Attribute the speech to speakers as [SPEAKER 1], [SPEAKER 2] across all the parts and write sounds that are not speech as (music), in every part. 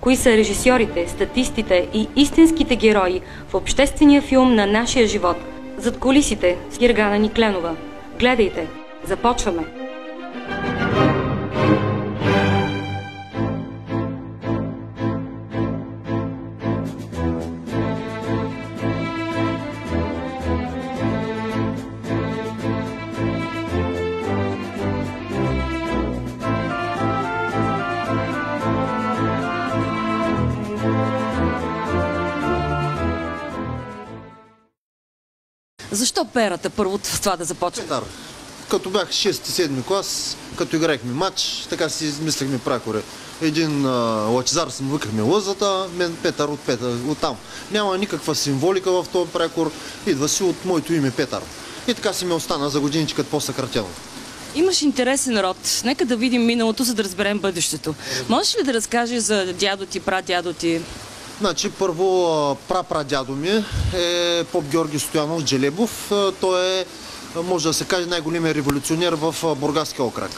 [SPEAKER 1] Кои са режисьорите, статистите и истинските герои в обществения филм на нашия живот? Зад колисите с Гергана Никленова. Гледайте! Започваме!
[SPEAKER 2] Защо перата първо с това да започне?
[SPEAKER 3] Петър. Като бях 6-7 клас, като играехме матч, така си измислихме пракоре. Един а, лачезар си викахме лъзата, мен Петър от Петър, от там. Няма никаква символика в този пракор, идва си от моето име Петър. И така си ме остана за годиничкът по-съкратено.
[SPEAKER 2] Имаш интересен род. Нека да видим миналото, за да разберем бъдещето. Можеш ли да разкажеш за дядо ти, прадядо ти?
[SPEAKER 3] Значи, първо, прапрадядо ми е поп Георги Стоянов Джелебов. Той е, може да се каже, най-големият революционер в Бургаския окръг.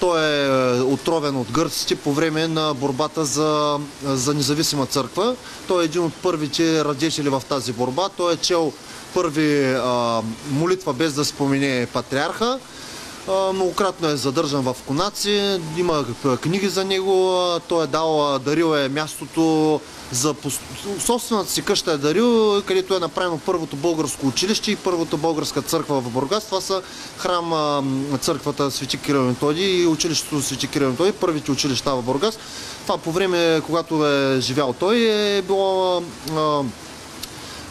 [SPEAKER 3] Той е отровен от гърците по време на борбата за, за независима църква. Той е един от първите радетели в тази борба. Той е чел първи а, молитва без да спомене патриарха. Многократно е задържан в Конаци, има книги за него, той е дал, дарил е мястото за собствената си къща е дарил, където е направено първото българско училище и първата българска църква в Бургас. Това са храм църквата Свети Кирил и Методий и училището Свети Кирил и Методий, първите училища в Бургас. Това по време, когато е живял той, е било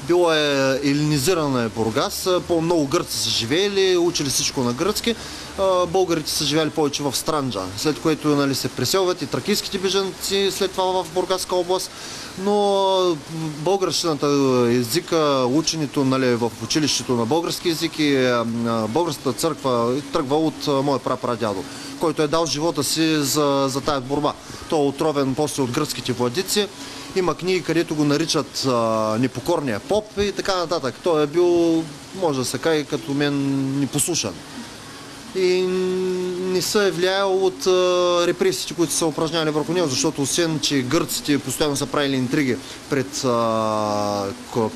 [SPEAKER 3] било е елинизирана е Бургас, по-много гърци са живеели, учили всичко на гръцки. А, Българите са живели повече в Странджа, след което нали, се преселват и тракийските бежанци след това в Бургаска област. Но българщината, езика, ученето нали, в училището на български език и българската църква тръгва от моя прапрадядо, който е дал живота си за, за тая борба. Той е отровен после от гръцките владици. Има книги, където го наричат а, непокорния поп и така нататък. Той е бил, може да се каже, като мен непослушан. И не се е влиял от а, репресиите, които са упражняли върху него, защото освен, че гърците постоянно са правили интриги пред, а,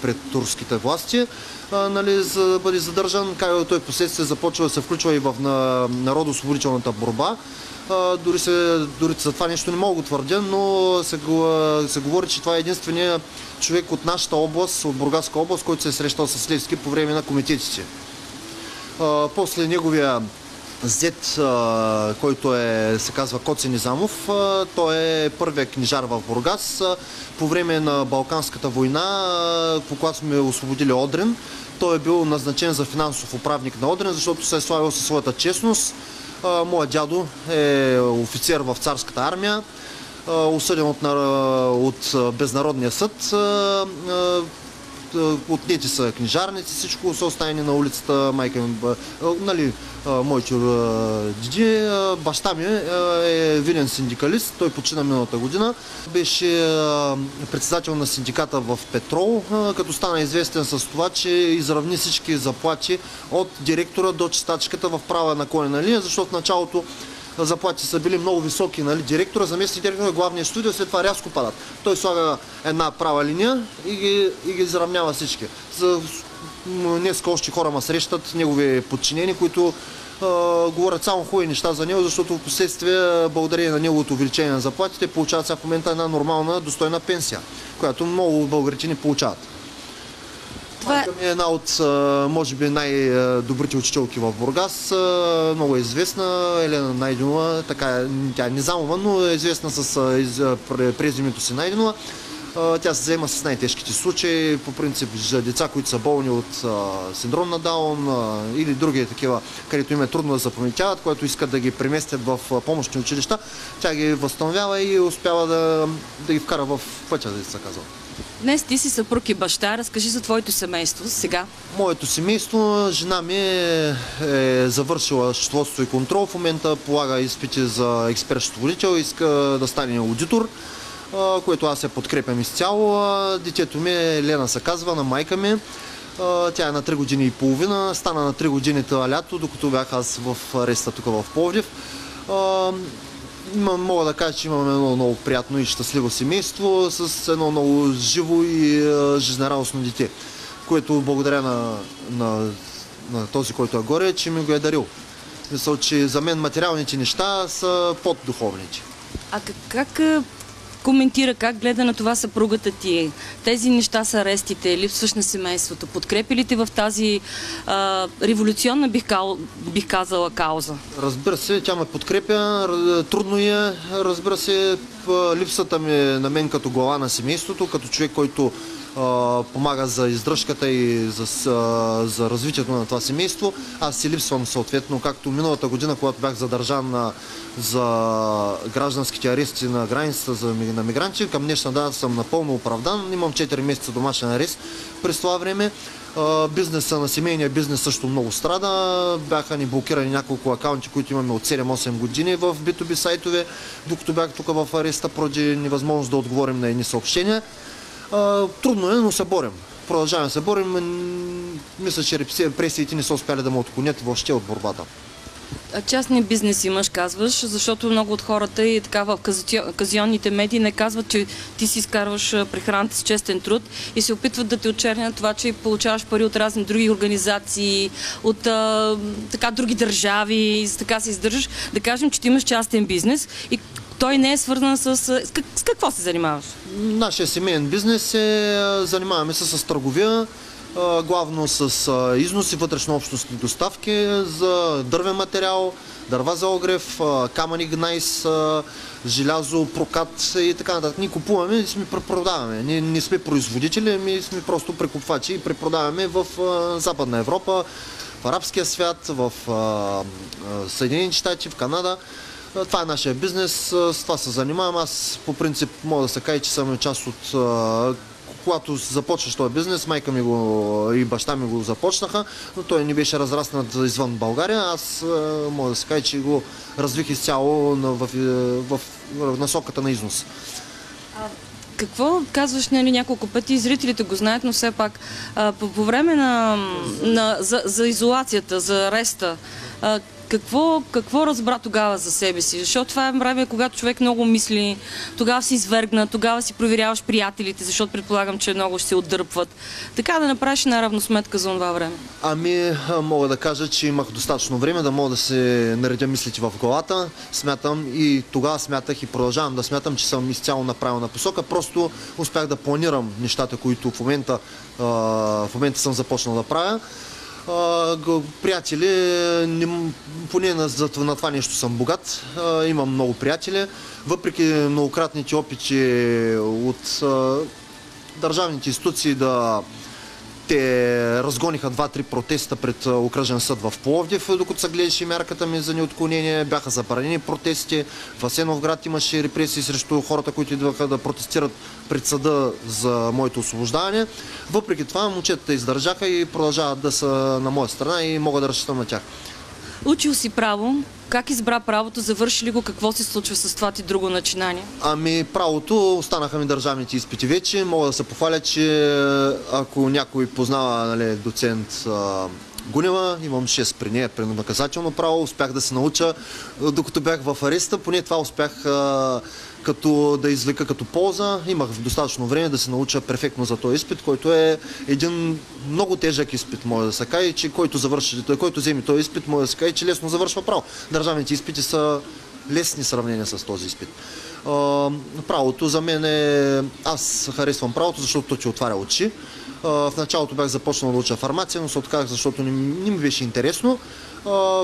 [SPEAKER 3] пред турските власти, а, нали, за да бъде задържан, как той последствие започва да се включва и в на, народосвободителната борба. Дори, се, дори за това нещо не мога го твърдя, но се, се говори, че това е единствения човек от нашата област, от Бургаска област, който се е срещал с Левски по време на комитетите. После неговия зет, който е, се казва Коци Низамов, той е първият книжар в Бургас. По време на Балканската война, по когато сме освободили Одрин, той е бил назначен за финансов управник на Одрин, защото се е славил със своята честност. Моят дядо е офицер в царската армия, осъден от, от Безнародния съд. А, отнети са книжарници, всичко са оставени на улицата. Майка ми, а, нали, моите а, диди, баща ми е виден синдикалист, той почина миналата година. Беше председател на синдиката в Петрол, като стана известен с това, че изравни всички заплати от директора до чистачката в права наклонена линия, защото в началото заплати са били много високи, нали? Директора, заместник директора, главния студио, след това рязко падат. Той слага една права линия и ги, и ги заравнява всички. За, м, днеска още хора ма срещат, негови подчинени, които а, говорят само хубави неща за него, защото в последствие, благодарение на неговото увеличение на заплатите, получават сега в момента една нормална, достойна пенсия, която много българите не получават.
[SPEAKER 2] Това
[SPEAKER 3] ми е една от, може би, най-добрите учителки в Бургас. Много е известна, Елена Найденова, така тя е незамова, но е известна с из- си Найденова. Тя се заема с най-тежките случаи, по принцип за деца, които са болни от синдром на Даун или други такива, където им е трудно да запаметяват, които искат да ги преместят в помощни училища. Тя ги възстановява и успява да, да ги вкара в пътя, да се казва.
[SPEAKER 2] Днес ти си съпруг и баща. Разкажи за твоето семейство сега.
[SPEAKER 3] Моето семейство, жена ми е, е завършила счетоводство и контрол. В момента полага изпити за експерт счетоводител, иска да стане аудитор, което аз я подкрепям изцяло. Детето ми е Лена се казва, на майка ми. Тя е на 3 години и половина, стана на 3 години това лято, докато бях аз в ареста тук в Пловдив. Мога да кажа, че имаме едно много приятно и щастливо семейство с едно много живо и а, жизнерадостно дете, което благодаря на, на, на този, който е горе, че ми го е дарил. Мисля, че за мен материалните неща са под духовните.
[SPEAKER 2] А как, коментира, как гледа на това съпругата ти? Тези неща са арестите, липсваш на семейството. Подкрепи ли те в тази а, революционна, бих, кал, бих казала, кауза?
[SPEAKER 3] Разбира се, тя ме подкрепя, трудно е, разбира се, липсата ми е на мен като глава на семейството, като човек, който помага за издръжката и за, за развитието на това семейство. Аз си липсвам съответно, както миналата година, когато бях задържан на, за гражданските арести на границата за, на мигранти, към днешна дата съм напълно оправдан. Имам 4 месеца домашен арест през това време. Бизнеса на семейния бизнес също много страда. Бяха ни блокирани няколко акаунти, които имаме от 7-8 години в B2B сайтове, докато бях тук в ареста поради невъзможност да отговорим на едни съобщения. А, Трудно е, но се борим. Продължаваме се борим. Мисля, че репресиите не са успяли да ме отклонят въобще от борбата.
[SPEAKER 2] Частния бизнес имаш, казваш, защото много от хората и така в казионните медии не казват, че ти си изкарваш прехраната с честен труд и се опитват да те очернят това, че получаваш пари от разни други организации, от а, така други държави и така се издържаш. Да кажем, че ти имаш частен бизнес и той не е свързан с... С какво се занимаваш?
[SPEAKER 3] Нашия семейен бизнес е, занимаваме се с търговия, главно с износ и вътрешно-общностни доставки за дървен материал, дърва за огрев, камъни гнайс, желязо, прокат и така нататък. Ние купуваме и сме препродаваме. Ние не сме производители, ми сме просто прекупвачи и препродаваме в Западна Европа, в арабския свят, в Съединените щати, в Канада. А, Това е нашия бизнес, а, с това се занимавам. Аз по принцип мога да се кажа, че съм част от... а, Когато започваш този бизнес, майка ми го и баща ми го започнаха, но той не беше разраснат извън България. Аз мога да се кажа, че го развих изцяло в, в, в насоката на износ.
[SPEAKER 2] Какво казваш нали, няколко пъти, зрителите го знаят, но все пак а, по, по време на, на, за, за изолацията, за ареста, а, какво, какво разбра тогава за себе си? Защото това е време, когато човек много мисли, тогава си извергна, тогава си проверяваш приятелите, защото предполагам, че много ще се отдърпват. Така да направиш една равносметка за това време.
[SPEAKER 3] Ами, а, мога да кажа, че имах достатъчно време да мога да се наредя мислите в главата. Смятам и тогава смятах и продължавам да смятам, че съм изцяло на правилна посока. Просто успях да планирам нещата, които в момента, в момента съм започнал да правя. Приятели, поне на, това нещо съм богат. Имам много приятели. Въпреки многократните опити от държавните институции да те разгониха два-три протеста пред окръжен съд в Пловдив, докато се гледаше мярката ми за неотклонение. Бяха забранени протести. В Асеновград имаше репресии срещу хората, които идваха да протестират пред съда за моето освобождаване. Въпреки това, момчетата издържаха и продължават да са на моя страна и мога да разчитам на тях.
[SPEAKER 2] Учил си право, как избра правото, завърши ли го, какво се случва с това ти друго начинание?
[SPEAKER 3] Ами правото, останаха ми държавните изпити вече. Мога да се похваля, че ако някой познава нали, доцент а, Гунева, имам 6 при нея, при наказателно право, успях да се науча, докато бях в ареста, поне това успях а, като да извлека като полза. Имах достатъчно време да се науча перфектно за този изпит, който е един много тежък изпит, може да се каже, че който, завърши, който вземе този изпит, може да се каже, че лесно завършва право. Държавните изпити са лесни сравнения с този изпит. Правото за мен е... Аз харесвам правото, защото то ти отваря очи. В началото бях започнал да уча фармация, но се отказах, защото не ми беше интересно.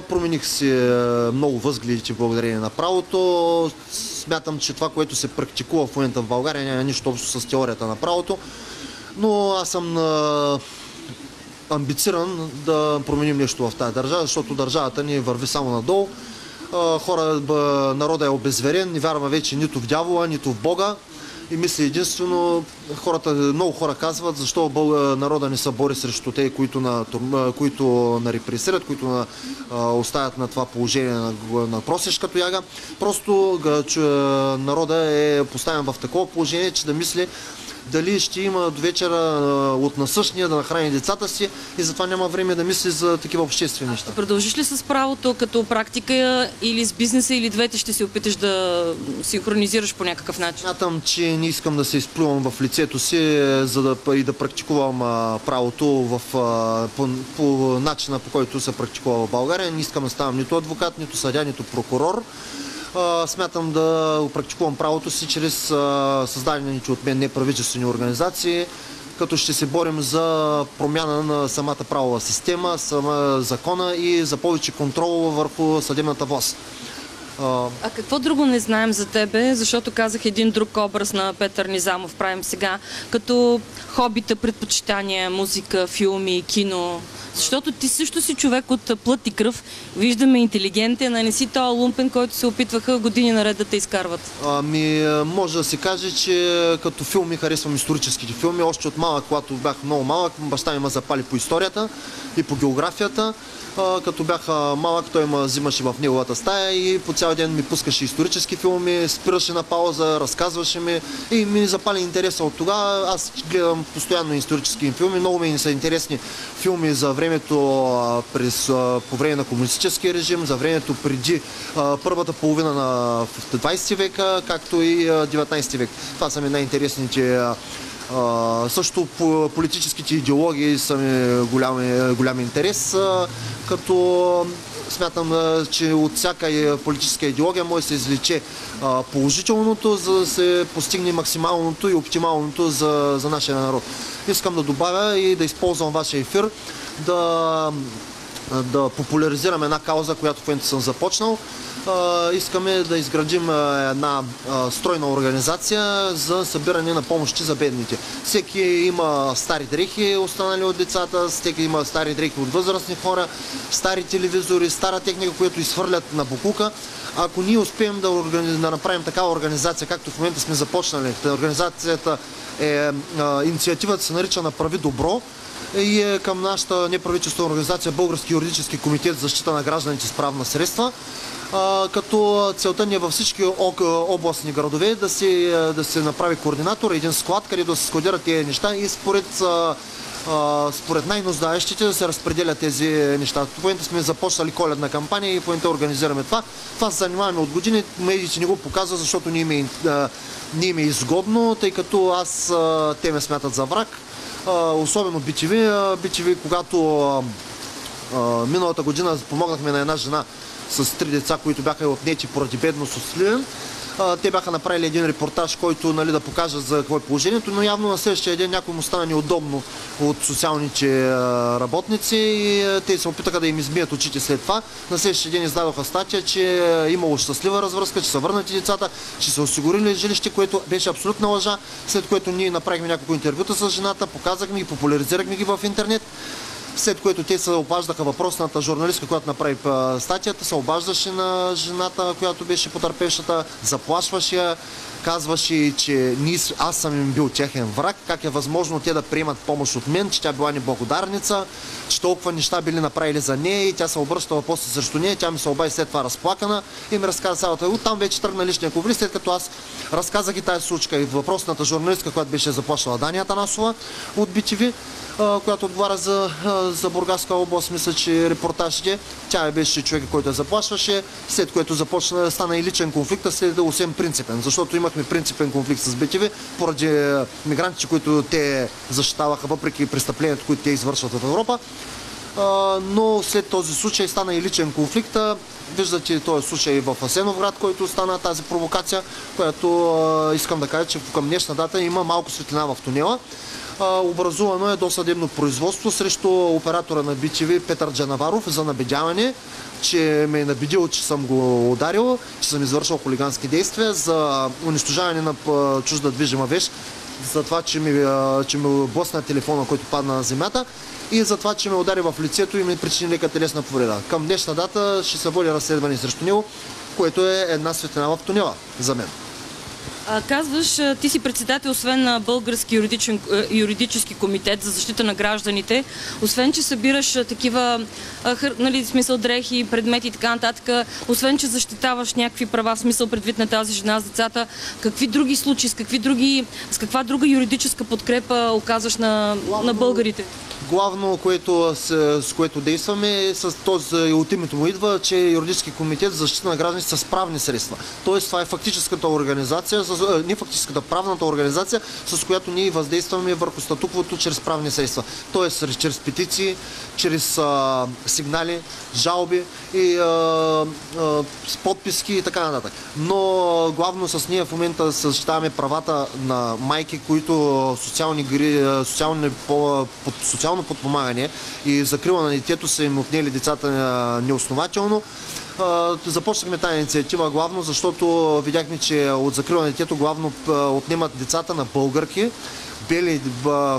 [SPEAKER 3] Промених си е, много възгледите благодарение на правото. Смятам, че това, което се практикува в момента в България, няма нищо общо с теорията на правото. Но аз съм а, амбициран да променим нещо в тази държава, защото държавата ни върви само надолу. А, Хора, народа е обезверен, не вярва вече нито в дявола, нито в Бога. И мисля единствено, хората, много хора казват, защо бълга, народа не се бори срещу те, които, на, а, които на които на, оставят на това положение на, на просешка тояга. Просто че, народа е поставен в такова положение, че да мисли дали ще има до вечера от насъщния да нахрани децата си и затова няма време да мисли за такива обществени неща.
[SPEAKER 2] Продължиш ли с правото като практика или с бизнеса, или двете ще се опиташ да синхронизираш по някакъв начин?
[SPEAKER 3] Смятам, че не искам да се изплювам в лицето си, е, за да и да практикувам правото в, по, по начина по който се практикува в България. Не искам да ставам нито адвокат, нито съдя, нито прокурор. Смятам да практикувам правото си чрез създадените от мен неправителствени организации, като ще се борим за промяна на самата правова система, сама закона и за повече контрол върху съдебната власт. А,
[SPEAKER 2] А какво друго не знаем за тебе? Защото казах един друг образ на Петър Низамов правим сега, като хобита, предпочитания, музика, филми, кино. Защото ти също си човек от плът и кръв. Виждаме интелигентен, а не си този лумпен, който се опитваха години наред да те изкарват.
[SPEAKER 3] Ами, може да се каже, че като филми харесвам историческите филми. Още от малък, когато бях много малък, баща ми ме запали по историята и по географията. Като бях малък, той ме взимаше в неговата стая и по цял ден ми пускаше исторически филми, спираше на пауза, разказваше ми и ми запали интереса от тогава. Аз гледам постоянно исторически филми. Много ми са интересни филми за времето през, по време на комунистическия режим, за времето преди първата половина на 20 века, както и а, 19 век. Това са ми най-интересните също по политическите идеологии са ми голям, голям интерес, като смятам, че от всяка политическа идеология може да се извлече положителното, за да се постигне максималното и оптималното за, за нашия народ. Искам да добавя и да използвам вашия ефир да да популяризираме една кауза, която в момента съм започнал. Искаме да изградим една стройна организация за събиране на помощи за бедните. Всеки има стари дрехи, останали от децата, всеки има стари дрехи от възрастни хора, стари телевизори, стара техника, която изхвърлят на букука. Ако ние успеем да, органи... да направим такава организация, както в момента сме започнали, та организацията е, инициативата се нарича Направи добро, и е към нашата неправителствена организация Български юридически комитет за защита на гражданите с правна средства. Като целта ни е във всички областни градове да се, да се направи координатор, един склад, където да се складират тези неща и според според най-нуждаещите да се разпределят тези неща. В момента сме започнали коледна кампания и в момента организираме това. Това се занимаваме от години. Медиите не го показват, защото не им е, не им е изгодно, тъй като аз те ме смятат за враг. Особено BTV. BTV, когато миналата година помогнахме на една жена с три деца, които бяха отнети поради бедност от Сливен. Те бяха направили един репортаж, който нали, да покажат за какво е положението, но явно на следващия ден някой му стана неудобно от социалните работници и те се опитаха да им измият очите след това. На следващия ден издадоха статия, че имало щастлива развръзка, че са върнати децата, че са осигурили жилище, което беше абсолютна лъжа, след което ние направихме няколко интервюта с жената, показахме ги, популяризирахме ги в интернет. След което те се обаждаха въпросната журналистка, която направи статията, се обаждаше на жената, която беше потърпевшата, заплашваше я, казваше, че аз съм им бил техен враг, как е възможно те да приемат помощ от мен, че тя била неблагодарница, че толкова неща били направили за нея и тя се обръщала после срещу нея, тя ми се обади след това разплакана и ми разказа цялата. Оттам вече тръгна личния конфликт, след като аз разказах и тази случка и въпросната журналистка, която беше заплашвала Дания Танасова от BTV, която отговаря за, за Бургаска област, мисля, че репортажите. Тя беше човека, който я заплашваше, след което започна стана и личен конфликт, а след да осем принципен, защото имахме принципен конфликт с БТВ поради а, мигрантите, които те защитаваха въпреки престъплението, които те извършват в Европа. Но след този случай стана и личен конфликт. Виждате този случай в Асеновград, който стана тази провокация, която искам да кажа, че към днешна дата има малко светлина в тунела. Образувано е досъдебно производство срещу оператора на BTV Петър Джанаваров за набедяване, че ме е набедил, че съм го ударил, че съм извършил хулигански действия за унищожаване на чужда движима вещ, за това, че ми, че ми блъсна телефона, който падна на земята и за това, че ме удари в лицето и ми причини лека телесна повреда. Към днешна дата ще се води разследване срещу него, което е една светлина в тунела за мен.
[SPEAKER 2] А, казваш, ти си председател, освен на Български юридически комитет за защита на гражданите, освен, че събираш такива, а, хър, нали, смисъл дрехи, предмети и така нататък, освен, че защитаваш някакви права, в смисъл предвид на тази жена с децата, какви други случаи, с, какви други, с каква друга юридическа подкрепа оказваш на, на българите?
[SPEAKER 3] Главно, което, с, с което действаме, е с този, от името му идва, че е юридически комитет за защита на гражданите с правни средства. Тоест, това е фактическата организация, не фактическата, правната организация, с която ние въздействаме върху статуквото чрез правни средства. Тоест, чрез петиции, чрез а, сигнали, жалби и а, а, с подписки и така нататък. Но главно с ние в момента защитаваме правата на майки, които социални, социални, по, под, социално подпомагане и закрила на детето са им отнели децата неоснователно. Започнахме тази инициатива главно, защото видяхме, че от закрила детето главно отнемат децата на българки, бели,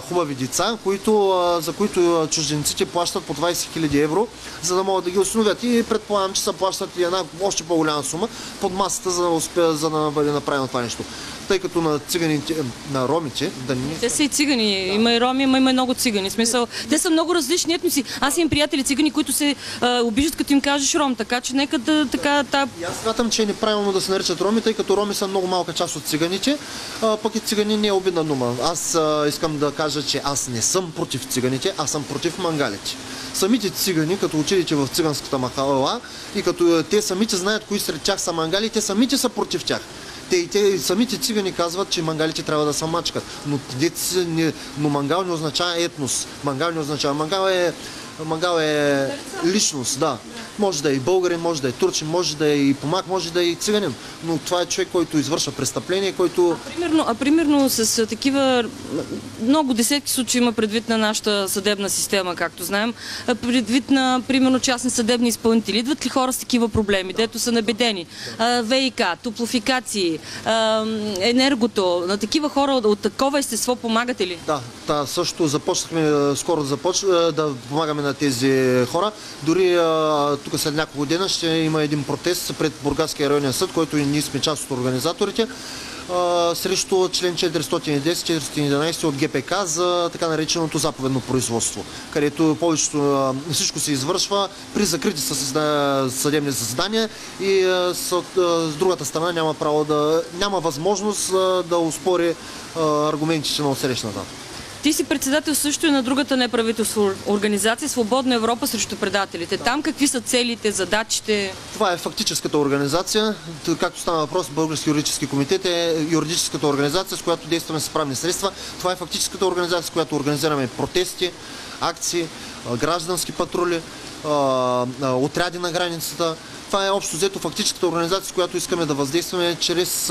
[SPEAKER 3] хубави деца, които, за които чужденците плащат по 20 000 евро, за да могат да ги установят. И предполагам, че са плащат и една още по-голяма сума под масата, за да, успе, за да бъде направено това нещо тъй като на циганите, на ромите, да не...
[SPEAKER 2] Те са и цигани. Да. Има и роми, има, има и много цигани. Смисъл, те са много различни етноси. Аз имам приятели цигани, които се а, обиждат, като им кажеш ром, така че нека да така... Та...
[SPEAKER 3] И аз смятам, че е неправилно да се наричат роми, тъй като роми са много малка част от циганите, а, пък и цигани не е обидна дума. Аз а, искам да кажа, че аз не съм против циганите, аз съм против мангалите самите цигани, като отидете в циганската махала и като те самите знаят кои сред тях са мангали, те самите са против тях. Те, те самите цигани казват, че мангалите трябва да са мачкат. Но, не, но мангал не означава етнос. Мангал не означава. Мангал е, мангал е личност, да. Може да е и българин, може да е турчин, може да е и помак, може да е и циганин. Но това е човек, който извършва престъпление, който...
[SPEAKER 2] А примерно, а примерно с такива много десетки случаи има предвид на нашата съдебна система, както знаем, предвид на, примерно, частни съдебни изпълнители. Идват ли хора с такива проблеми, дето са набедени? ВИК, топлофикации, енергото, на такива хора от такова естество помагате ли?
[SPEAKER 3] Да, да също започнахме скоро да, започ... да помагаме на тези хора. Дори тук след няколко дена ще има един протест пред Бургаския районен съд, който ние сме част от организаторите срещу член 410-411 от ГПК за така нареченото заповедно производство, където повечето всичко се извършва при закрити съдебни заседания и с другата страна няма право да няма възможност да успори аргументите на отсрещната.
[SPEAKER 2] Ти си председател също и на другата неправителство организация Свободна Европа срещу предателите. Там какви са целите, задачите?
[SPEAKER 3] Това е фактическата организация. Както стана въпрос, Български юридически комитет е юридическата организация, с която действаме с правни средства. Това е фактическата организация, с която организираме протести, акции, граждански патрули, отряди на границата. Това е общо взето фактическата организация, която искаме да въздействаме чрез,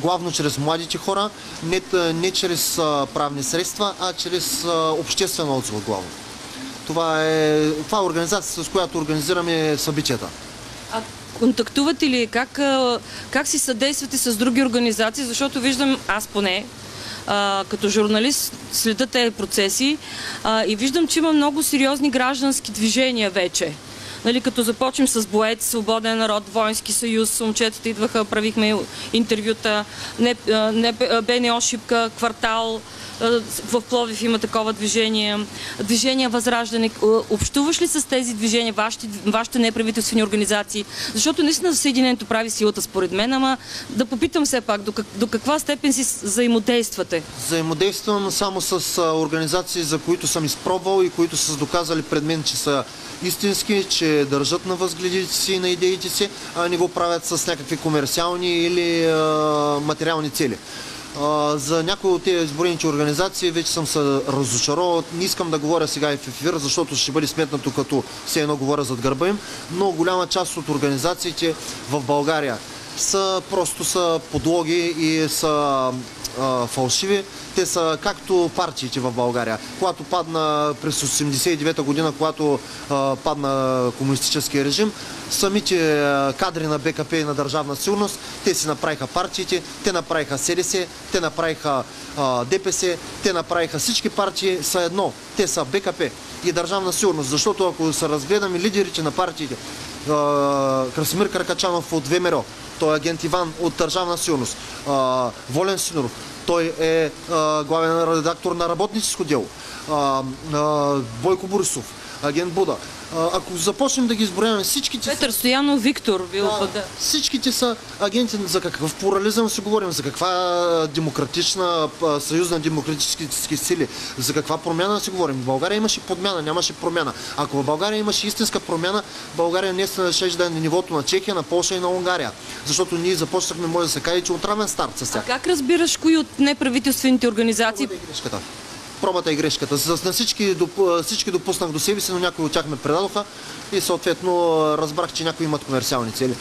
[SPEAKER 3] главно чрез младите хора, не, не чрез правни средства, а чрез обществен отзвук главно. Това е, това е организацията, с която организираме събитията.
[SPEAKER 2] А контактувате ли? Как, как си съдействате с други организации? Защото виждам, аз поне, като журналист следа тези процеси и виждам, че има много сериозни граждански движения вече. Нали, като започнем с Боец, Свободен народ, Воински съюз, момчетата идваха, правихме интервюта, не, не, БНО Шипка, квартал, в Пловив има такова движение, движение Възраждане. Общуваш ли с тези движения, вашите, вашите неправителствени организации? Защото наистина Съединението прави силата според мен, ама да попитам все пак, до, как, до каква степен си взаимодействате?
[SPEAKER 3] Взаимодействам само с организации, за които съм изпробвал и които са доказали пред мен, че са истински, че държат на възгледите си и на идеите си, а не го правят с някакви комерциални или а, материални цели. А, за някои от тези изборените организации вече съм се разочаровал. Не искам да говоря сега и в ефир, защото ще бъде сметнато като все едно говоря зад гърба им, но голяма част от организациите в България са просто са подлоги и са а, фалшиви. Те са както партиите в България. Когато падна през 89-та година, когато а, падна комунистическия режим, самите кадри на БКП и на Държавна сигурност, те си направиха партиите, те направиха СДС, те направиха а, ДПС, те направиха всички партии са едно. Те са БКП и Държавна сигурност. Защото ако се разгледаме лидерите на партиите, Красимир Каркачанов от ВМРО, той е агент Иван от Държавна сигурност. А, Волен Сидоров, той е а, главен редактор на работническо дело. А, Бойко Борисов, агент Буда. А, ако започнем да ги изброяваме всичките...
[SPEAKER 2] Петър Стоянов, Виктор бил
[SPEAKER 3] Да, всичките са агенти за какъв плурализъм си говорим, за каква демократична, а, съюз на демократически сили, за каква промяна си говорим. В България имаше подмяна, нямаше промяна. Ако в България имаше истинска промяна, България наистина ще да е на нивото на Чехия, на Польша и на Унгария. Защото ние започнахме, може да се каже, че от равен старт с
[SPEAKER 2] А
[SPEAKER 3] тях.
[SPEAKER 2] как разбираш кои от неправителствените организации
[SPEAKER 3] Пробата и и грешката. За на всички, доп- всички допуснах до себе си, но някои от тях ме предадоха и съответно разбрах, че някои имат комерциални цели.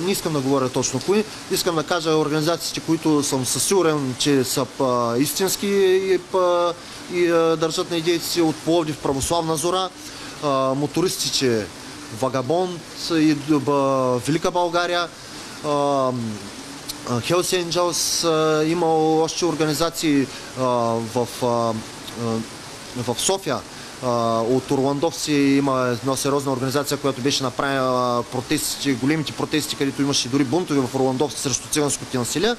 [SPEAKER 3] Не искам да говоря точно кои. Искам да кажа организациите, които съм със сигурен, че са па, истински и, па, и държат на идеите си от Пловдив православна зора, а, мотористиче Вагабонд и Велика България, Hells Angels а, има още организации а, в, а, в София. От орландовци има една сериозна организация, която беше направила протестите, големите протести, където имаше дори бунтове в орландовци срещу циганското насилие.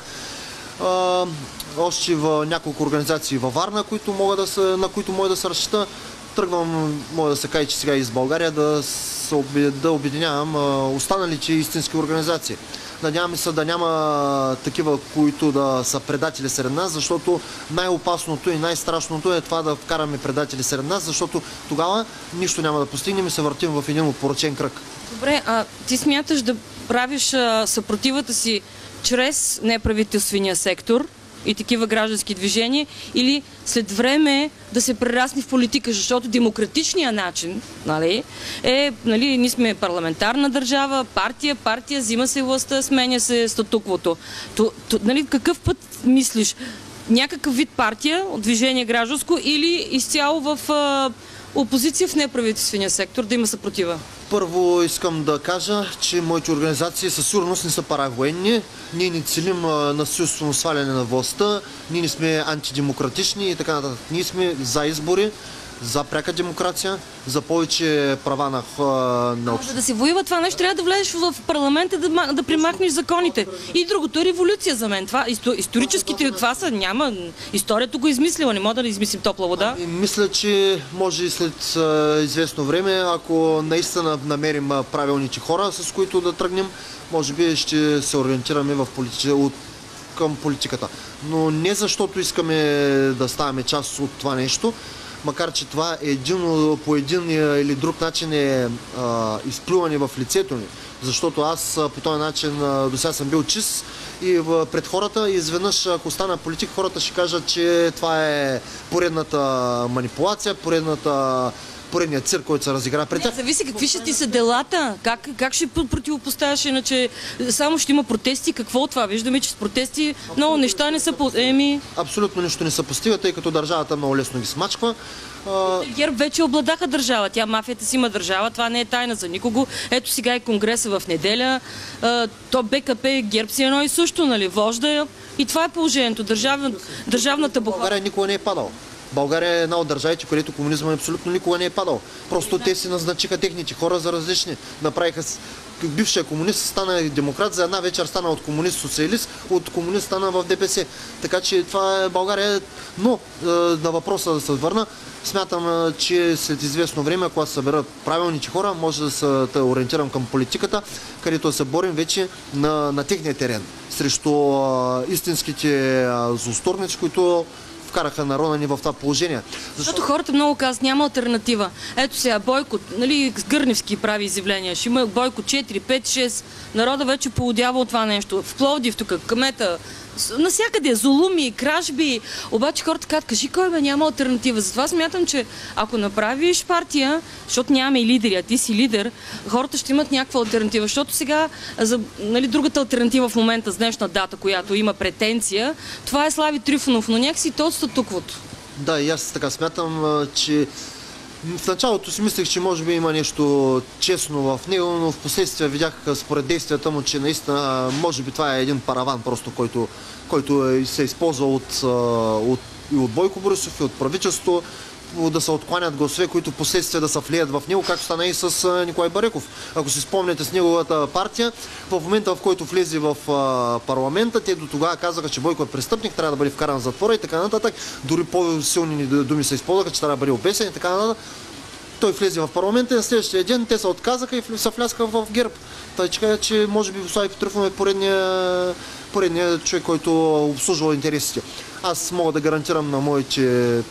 [SPEAKER 3] Още в няколко организации във Варна, които да са, на които мога да се разчита. Тръгвам, може да се каже, че сега из България да, се, да обединявам останалите истински организации. Надяваме се да няма такива, които да са предатели сред нас, защото най-опасното и най-страшното е това да вкараме предатели сред нас, защото тогава нищо няма да постигнем и се въртим в един опорочен кръг.
[SPEAKER 2] Добре, а ти смяташ да правиш съпротивата си чрез неправителствения сектор и такива граждански движения или след време да се прерасне в политика, защото демократичният начин нали, е, нали, ние сме парламентарна държава, партия, партия, взима се властта, сменя се статуквото. То, то, нали, какъв път мислиш? Някакъв вид партия, движение гражданско или изцяло в опозиция в неправителствения сектор да има съпротива?
[SPEAKER 3] Първо искам да кажа, че моите организации със сигурност не са паравоенни. Ние не целим насилствено сваляне на властта, ние не сме антидемократични и така нататък. Ние сме за избори, за пряка демокрация, за повече права на, на
[SPEAKER 2] За
[SPEAKER 3] обществото.
[SPEAKER 2] да се воюва това нещо, трябва да влезеш в парламента да, да примахнеш законите. И другото е революция за мен. Това, исто, историческите това са, няма. Историята го е измислила, не мога да измислим топла вода.
[SPEAKER 3] И мисля, че може и след а, известно време, ако наистина намерим а, правилните хора, с които да тръгнем, може би ще се ориентираме в полити... от... към политиката. Но не защото искаме да ставаме част от това нещо, макар че това е един, по един или друг начин е а, изплюване в лицето ни. Защото аз по този начин до сега съм бил чист и пред хората и изведнъж, ако стана политик, хората ще кажат, че това е поредната манипулация, поредната, поредният цирк, който се разигра пред тях.
[SPEAKER 2] Зависи какви ще ти са делата, как, как ще про- противопоставяш, иначе само ще има протести. Какво от това? Виждаме, че с протести много неща не са по... Еми,
[SPEAKER 3] Абсолютно нищо не се постига, тъй като държавата много лесно ги смачква.
[SPEAKER 2] ГЕРБ вече обладаха държава. Тя мафията си има държава. Това не е тайна за никого. Ето сега е конгреса в неделя. То БКП и ГЕРБ си е едно и също, нали? Вожда. И това е положението. Държавна, държавната бухалка.
[SPEAKER 3] България никога не е падал. България е една от държавите, където комунизма абсолютно никога не е падал. Просто те си назначиха техните хора за различни. Направиха бившия комунист стана демократ, за една вечер стана от комунист социалист, от комунист стана в ДПС. Така че това е България. Но е, на въпроса да се върна, смятам, е, че след известно време, когато се съберат правилните хора, може да се да ориентирам към политиката, където да се борим вече на, на техния терен срещу а, истинските а, злосторници, които вкараха народа ни в това положение.
[SPEAKER 2] Защото хората много казват, няма альтернатива. Ето сега, Бойко, нали, Гърневски прави изявления. Ще има Бойко 4, 5, 6. Народа вече поудява от това нещо. В Пловдив, тук, къмета, навсякъде, зулуми, кражби. Обаче хората казват, кажи кой бе, няма альтернатива. Затова смятам, че ако направиш партия, защото нямаме и лидери, а ти си лидер, хората ще имат някаква альтернатива. Защото сега, за, нали, другата альтернатива в момента с днешна дата, която има претенция, това е Слави Трифонов, но някакси то от статуквото.
[SPEAKER 3] Да, и аз така смятам, че в началото си мислех, че може би има нещо честно в него, но в последствие видях според действията му, че наистина може би това е един параван просто, който, който е, се използва от, от, и от Бойко Борисов, и от правителството да се откланят гласове, които в последствие да се влият в него, както стана и с Николай Бареков. Ако си спомняте с неговата партия, в момента в който влезе в парламента, те до тогава казаха, че Бойко е престъпник, трябва да бъде вкаран в затвора и така нататък. Дори по-силни думи се използваха, че трябва да бъде обесен и така нататък. Той влезе в парламента и на следващия ден те се отказаха и се вляскаха в ГЕРБ. Той че че може би Слави Петров е поредния, поредния човек, който обслужва интересите. Аз мога да гарантирам на моите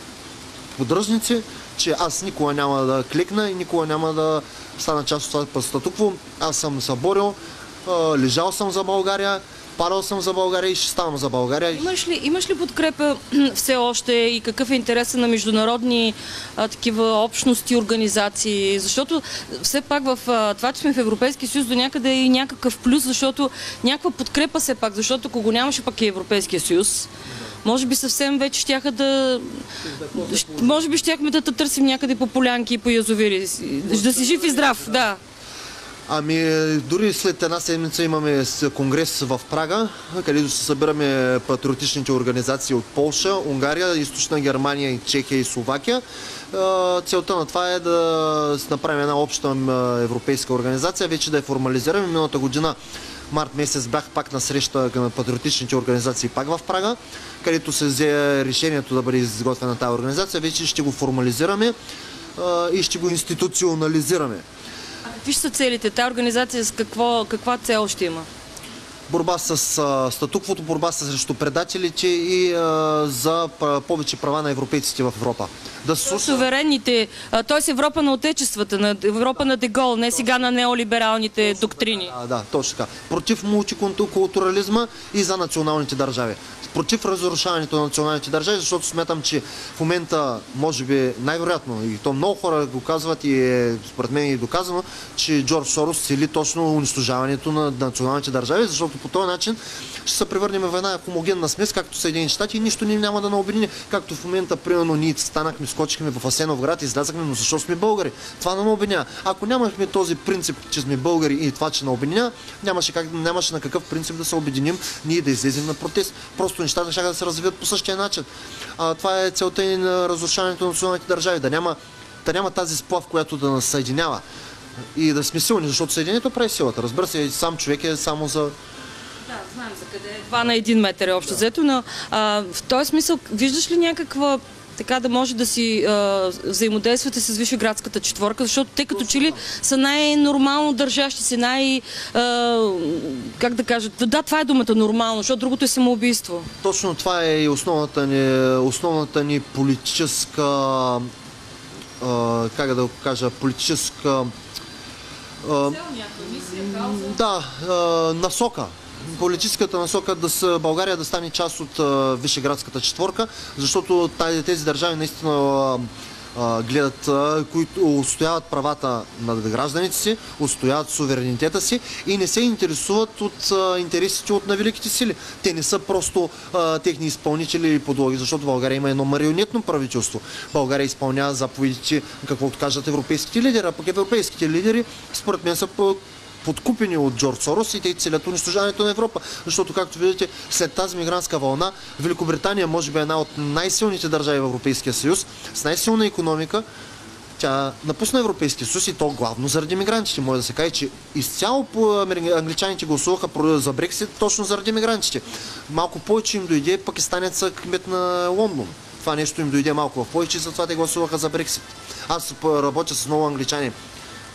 [SPEAKER 3] поддръжници, че аз никога няма да кликна и никога няма да стана част от това статукво. Аз съм се борил, лежал съм за България, падал съм за България и ще ставам за България.
[SPEAKER 2] Имаш ли, имаш ли подкрепа (clears throat) все още и какъв е интересът на международни а, такива общности, организации? Защото все пак в а, това, че сме в Европейския съюз до някъде е и някакъв плюс, защото някаква подкрепа все пак, защото ако го нямаше пак и Европейския съюз, може би съвсем вече щяха да... Може би щяхме да търсим някъде по полянки и по язовири. Да си жив и здрав, да.
[SPEAKER 3] Ами, дори след една седмица имаме конгрес в Прага, където се събираме патриотичните организации от Полша, Унгария, Източна Германия, и Чехия и Словакия. А, Целта на това е да направим една обща европейска организация, вече да я формализираме. Миналата година март месец бях пак на среща на патриотичните организации пак в Прага, където се взе решението да бъде изготвена тази организация. Вече ще го формализираме и ще го институционализираме.
[SPEAKER 2] Какви ще са целите? Та организация с какво, каква цел ще има?
[SPEAKER 3] Борба с а, статуквото, борба с срещу предателите и а, за повече права на европейците в Европа. Да се слуша
[SPEAKER 2] Суверенните, т.е. Европа на отечествата, на Европа на Дегол, не сега на неолибералните доктрини.
[SPEAKER 3] А, да, точно така. Против мултикултурализма и за националните държави. Против разрушаването на националните държави, защото смятам, че в момента, може би, най-вероятно, и то много хора го казват и е, според мен и доказано, че Джордж Сорос цели точно унищожаването на националните държави, защото по този начин ще се превърнем в една хомогенна смес, както Съединените щати и нищо ни няма да не обедини. Както в момента, примерно, ние станахме, скочихме в Асенов град излязахме, но защо сме българи? Това не ме обединява. Ако нямахме този принцип, че сме българи и това, че не обединява, нямаше, как, нямаше на какъв принцип да се обединим, ние да излезем на протест. Просто нещата ще да се развият по същия начин. А, това е целта и на разрушаването на националните държави. Да няма, да няма тази сплав, която да нас съединява. И да сме силни, защото съединението прави силата. Разбира се, сам човек е само за
[SPEAKER 2] Да, знаем за къде е. Два на един метър е общо взето, но а, в този смисъл виждаш ли някаква така да може да си а, взаимодействате с Вишеградската четворка, защото те като че ли са най-нормално държащи се, най... А, как да кажа, да, това е думата нормално, защото другото е самоубийство.
[SPEAKER 3] Точно това е и основната ни, основната ни политическа, а, как да го кажа, политическа, а, да, а, насока. Политическата насока да са, България да стане част от а, Вишеградската четворка, защото тези държави наистина гледат, които устояват правата на гражданите си, устояват суверенитета си и не се интересуват от интересите от на великите сили. Те не са просто а, техни изпълнители или подлоги, защото България има едно марионетно правителство. България изпълнява заповедите, каквото кажат европейските лидери, а пък европейските лидери, според мен, са подкупени от Джордж Сорос и те целят унищожаването на Европа. Защото, както видите, след тази мигрантска вълна, Великобритания може би е една от най-силните държави в Европейския съюз, с най-силна економика, тя напусна Европейския съюз и то главно заради мигрантите. Може да се каже, че изцяло англичаните гласуваха за Брексит точно заради мигрантите. Малко повече им дойде пакистанеца кмет на Лондон. Това нещо им дойде малко в повече, затова те гласуваха за Брексит. Аз работя с много англичани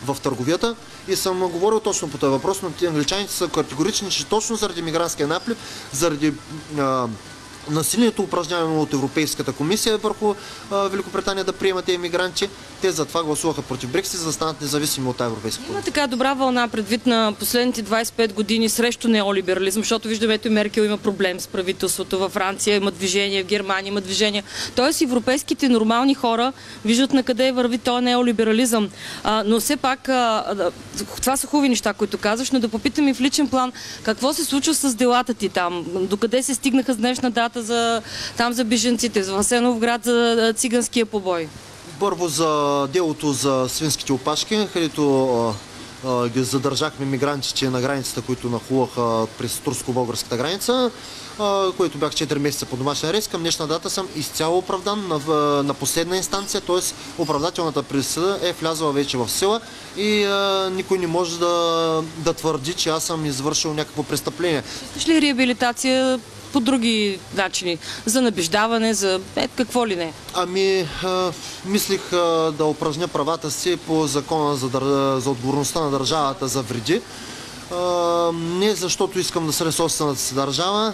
[SPEAKER 3] в търговията и съм говорил точно по този въпрос, но англичаните са категорични, че точно заради мигрантския наплив, заради а, насилието упражнявано от Европейската комисия върху а, Великобритания да приема тези мигранти, те затова гласуваха против Брексит, за да станат независими от тази Европейска
[SPEAKER 2] Има така добра вълна предвид на последните 25 години срещу неолиберализъм, защото виждаме, ето Меркел има проблем с правителството във Франция, има движение в Германия, има движение. Тоест европейските нормални хора виждат на къде върви този неолиберализъм. А, но все пак, а, това са хубави неща, които казваш, но да попитам и в личен план, какво се случва с делата ти там? Докъде се стигнаха с днешна дата за, там за беженците, в Асенов град за циганския побой?
[SPEAKER 3] Първо за делото за свинските опашки, където ги задържахме мигрантите на границата, които нахуваха през турско-българската граница, които бях 4 месеца по домашен арест. Към днешна дата съм изцяло оправдан на, последна инстанция, т.е. оправдателната присъда е влязла вече в сила и никой не може да, да твърди, че аз съм извършил някакво престъпление.
[SPEAKER 2] Искаш ли реабилитация по други начини? За набеждаване, за е, какво ли не?
[SPEAKER 3] Ами, а, мислих а, да упражня правата си по закона за, дър... за отговорността на държавата за вреди. А, не защото искам да съдя собствената си държава.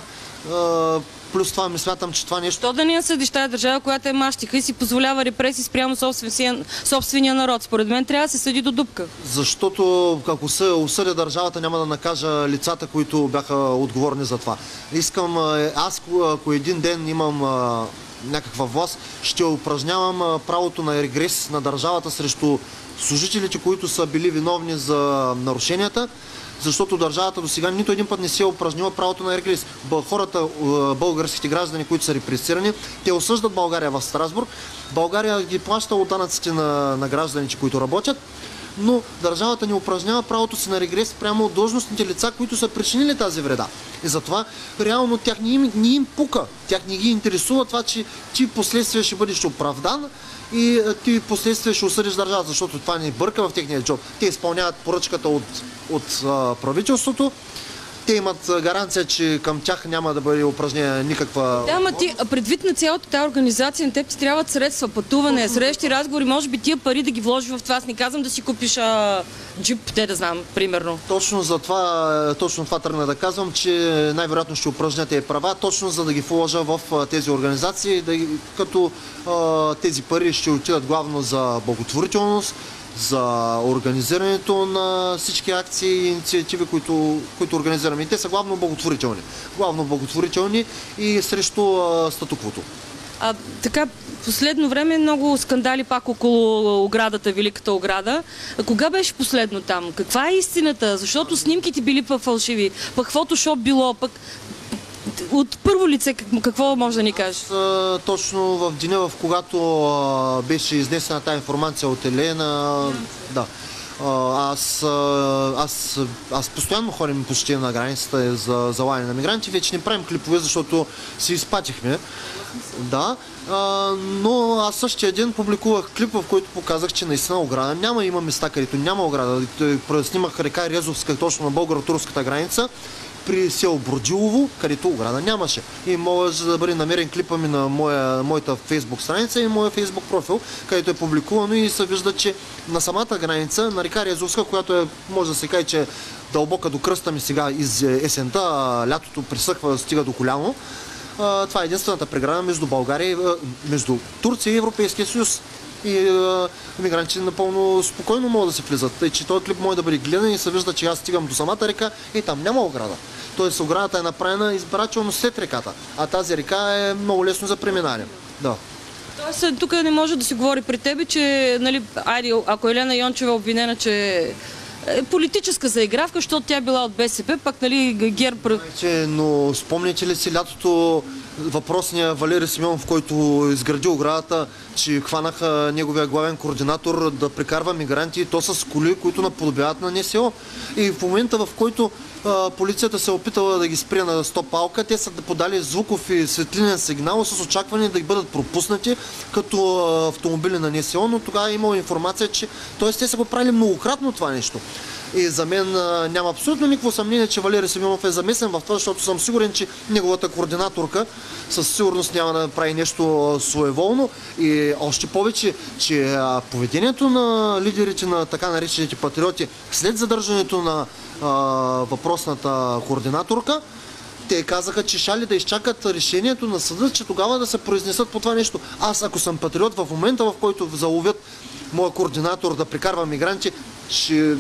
[SPEAKER 3] Плюс това ми смятам, че това нещо
[SPEAKER 2] То да не съдиш тази държава, която е мащиха и си позволява репресии спрямо собствения, собствения народ. Според мен трябва да се съди до дупка.
[SPEAKER 3] Защото ако се осъдя държавата, няма да накажа лицата, които бяха отговорни за това. Искам, аз ако един ден имам някаква власт, ще упражнявам правото на регрес на държавата срещу служителите, които са били виновни за нарушенията, защото държавата до сега нито един път не си е упражнила правото на. Бъл- Хората, а, българските граждани, които са репресирани, те осъждат България в Страсбург. България ги плаща от данъците на, на гражданите, които работят но държавата не упражнява правото си на регрес прямо от длъжностните лица, които са причинили тази вреда. И затова реално тях не им, не им пука. Тях не ги интересува това, че ти последствие ще бъдеш оправдан и а, ти последствие ще осъдиш държавата, защото това не бърка в техния джоб. Те изпълняват поръчката от, от а, правителството, те имат гаранция, че към тях няма да бъде упражнена никаква...
[SPEAKER 2] Да, ама ти, предвид на цялата тази организация, на теб ти трябват средства, пътуване, срещи, разговори, може би тия пари да ги вложиш в това. Аз не казвам да си купиш а, джип, те да знам, примерно.
[SPEAKER 3] Точно за това, точно това тръгна да казвам, че най-вероятно ще упражня тези права, точно за да ги вложа в а, тези организации, да, като а, тези пари ще отидат главно за благотворителност, за организирането на всички акции и инициативи, които, които организираме. И те са главно благотворителни. Главно благотворителни и срещу а, статуквото.
[SPEAKER 2] А, така, последно време много скандали пак около оградата, Великата ограда. А кога беше последно там? Каква е истината? Защото снимките били пък фалшиви, пък фотошоп било, пък от първо лице как- какво може да ни кажеш?
[SPEAKER 3] А, точно в деня, в когато беше изнесена тази информация от Елена, да. Аз, аз, аз постоянно ходим почти на границата за, за лаяне на мигранти. Вече не правим клипове, защото си изпатихме. Да, но аз същия ден публикувах клип, в който показах, че наистина ограда няма. Има места, където няма ограда. Снимах река Резовска, точно на българо-турската граница при село Бродилово, където ограда нямаше. И може да бъде намерен клипа ми на моя, моята фейсбук страница и моя фейсбук профил, където е публикувано и се вижда, че на самата граница, на река Резовска, която е, може да се каже, че е дълбока до кръста ми сега из есента, лятото присъхва, стига до коляно. Това е единствената преграда между България, между Турция и Европейския съюз. И мигрантите напълно спокойно могат да се влизат. Тъй, че този клип може да бъде гледан и се вижда, че аз стигам до самата река и там няма ограда. Тоест оградата е направена избирателно след реката, а тази река е много лесно за преминание. Да.
[SPEAKER 2] Тоест, тук не може да се говори при тебе, че, нали, айде, ако Елена Йончева е обвинена, че политическа заигравка, защото тя е била от БСП, пак, нали, ГЕРБ...
[SPEAKER 3] Но спомняте ли си лятото въпросния Валери Симеонов, който изгради оградата, че хванаха неговия главен координатор да прекарва мигранти то с коли, които наподобяват на НСО. И в момента, в който полицията се е опитала да ги спре на стоп палка, те са подали звуков и светлинен сигнал с очакване да ги бъдат пропуснати като автомобили на НСО, но тогава е имало информация, че т.е. те са го правили многократно това нещо. И за мен а, няма абсолютно никакво съмнение, че Валерий Симеонов е замесен в това, защото съм сигурен, че неговата координаторка със сигурност няма да прави нещо своеволно. И още повече, че поведението на лидерите на така наречените патриоти след задържането на а, въпросната координаторка, те казаха, че шали да изчакат решението на съда, че тогава да се произнесат по това нещо. Аз, ако съм патриот, в момента, в който заловят моя координатор да прикарва мигранти, ще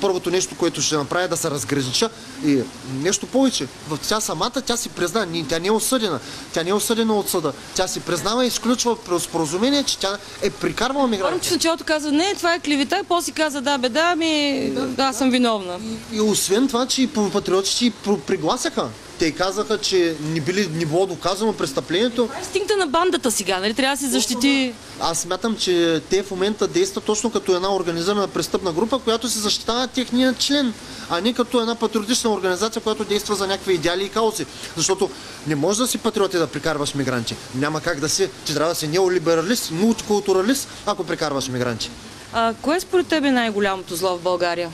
[SPEAKER 3] първото нещо, което ще направя е да се разгранича и нещо повече. В тя самата тя си призна, тя не е осъдена. Тя не е осъдена от съда. Тя си признава и изключва споразумение, че тя е прикарвала мигранти.
[SPEAKER 2] че в началото каза, не, това е клевета, и после каза, да, бе, да, ми, да, аз съм виновна.
[SPEAKER 3] И освен това, че и патриотите и пригласяха. Те казаха, че не, били, не било доказано престъплението.
[SPEAKER 2] Инстинкта на бандата сега, нали? Трябва да се защити.
[SPEAKER 3] Аз смятам, че те в момента действат точно като една организирана престъпна група, която се защитава техния член, а не като една патриотична организация, която действа за някакви идеали и каузи. Защото не може да си патриот и да прикарваш мигранти. Няма как да си. Ти трябва да си неолибералист, мултикултуралист, ако прикарваш мигранти.
[SPEAKER 2] А, кое е според тебе най-голямото зло в България?